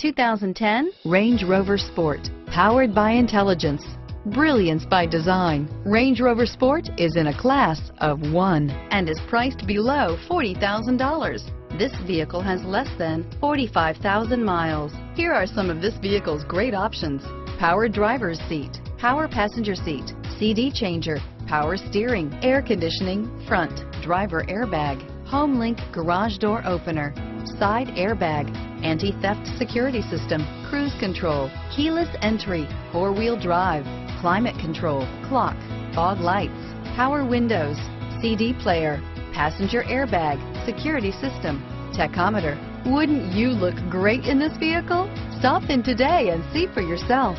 2010 Range Rover Sport. Powered by intelligence, brilliance by design. Range Rover Sport is in a class of one and is priced below $40,000. This vehicle has less than 45,000 miles. Here are some of this vehicle's great options. Power driver's seat, power passenger seat, CD changer, power steering, air conditioning, front, driver airbag, home link garage door opener, side airbag, anti-theft security system, cruise control, keyless entry, four-wheel drive, climate control, clock, fog lights, power windows, CD player, passenger airbag, security system, tachometer. Wouldn't you look great in this vehicle? Stop in today and see for yourself.